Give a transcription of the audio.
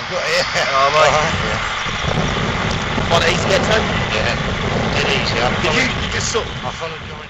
I've got it. Yeah. Oh, mate. Uh, Yeah. it easy to get to. Yeah. Dead easy. Did you, just sort of... I followed your